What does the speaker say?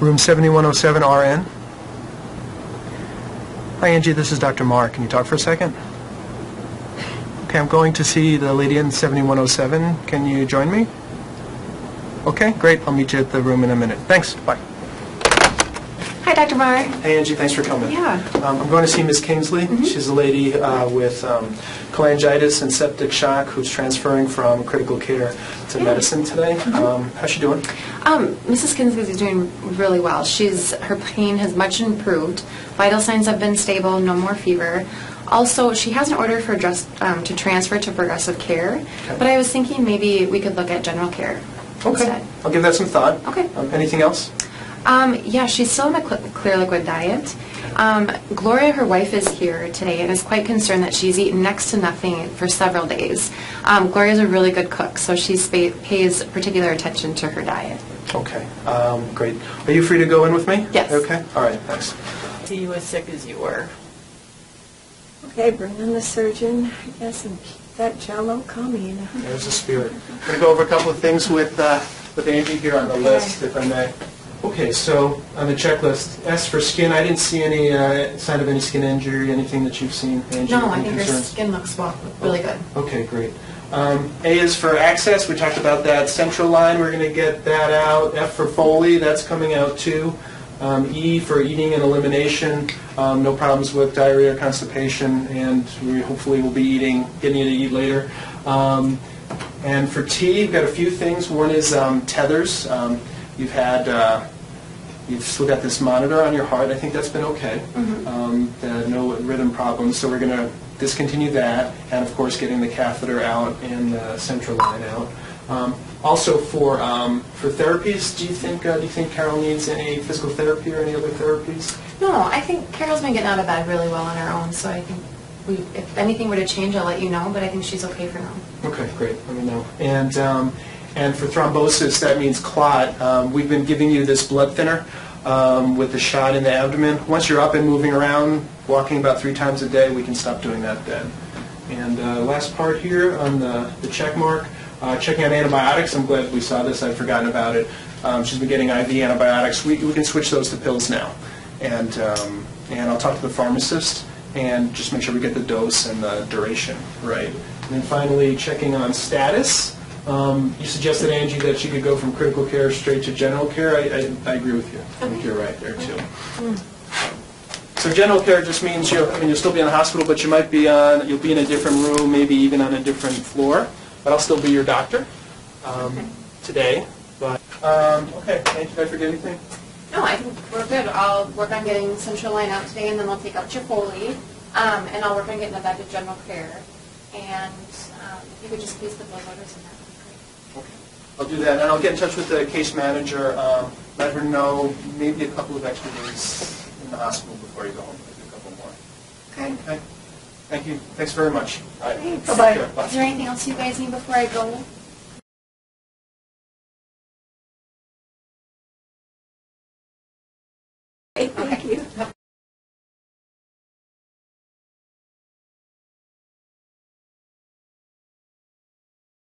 room 7107 RN. Hi Angie, this is Dr. Mark. Can you talk for a second? Okay, I'm going to see the lady in 7107. Can you join me? Okay, great. I'll meet you at the room in a minute. Thanks. Bye. Dr. Marr. Hey Angie, thanks for coming. Yeah. Um, I'm going to see Miss Kingsley. She's a lady uh, with um, cholangitis and septic shock who's transferring from critical care to medicine today. Um, how's she doing? Um, Mrs. Kinsley is doing really well. She's her pain has much improved. Vital signs have been stable. No more fever. Also, she has an order for just um, to transfer to progressive care. okay. But I was thinking maybe we could look at general care Okay, instead. I'll give that some thought. Okay. Um, anything else? Um, yeah, she's still on the cl- clear liquid diet. Um, Gloria, her wife, is here today and is quite concerned that she's eaten next to nothing for several days. Um, Gloria's a really good cook, so she spa- pays particular attention to her diet. Okay, um, great. Are you free to go in with me? Yes. Okay, all right, thanks. See you as sick as you were. Okay, bring in the surgeon, I guess, and keep that jello coming. There's the spirit. I'm going to go over a couple of things with, uh, with Angie here on the list, if I may. Okay, so on the checklist, S for skin, I didn't see any uh, sign of any skin injury, anything that you've seen, Angie? No, I any think her concerns? skin looks well, really good. Okay, great. Um, A is for access, we talked about that central line, we're going to get that out. F for Foley, that's coming out too. Um, E for eating and elimination, um, no problems with diarrhea, constipation, and we hopefully will be eating, getting you to eat later. Um, And for T, we've got a few things. One is um, tethers. Um, You've had, uh, you've still got this monitor on your heart. I think that's been okay. Um, the No rhythm problems, so we're going to discontinue that. And of course, getting the catheter out and the central line out. Um, Also for, um, for therapies, do you think, uh, do you think Carol needs any physical therapy or any other therapies? No, I think Carol's been getting out of bed really well on her own, so I think we, if anything were to change, I'll let you know, but I think she's okay for now. Okay, great, let me know. And, um, and for thrombosis, that means clot. Um, We've been giving you this blood thinner um, with the shot in the abdomen. Once you're up and moving around, walking about three times a day, we can stop doing that then. And uh, last part here on the the check mark, uh, checking on antibiotics. I'm glad we saw this, I'd forgotten about it. Um, She's been getting IV antibiotics. We we can switch those to pills now. And, um, and I'll talk to the pharmacist and just make sure we get the dose and the duration right. And then finally, checking on status. Um, You suggested, Angie, that she could go from critical care straight to general care. I, I, I agree with you. I think you're right there, too. So general care just means you'll, I mean, you'll still be in the hospital, but you might be on, you'll be in a different room, maybe even on a different floor, but I'll still be your doctor um, today. But, um, okay, Angie, did I forget anything? No, I think we're good. I'll work on getting central line out today, and then I'll take out Foley, um, and I'll work on getting the back to general care. And um, if you could just please put blood orders in that. Would be great. Okay. I'll do that, and I'll get in touch with the case manager, um, let her know maybe a couple of extra days in the hospital before you go home, maybe a couple more. Okay. Okay? Thank you, thanks very much. All right. Thanks. Take Bye-bye. care. Bye. Is there anything else you guys need before I go?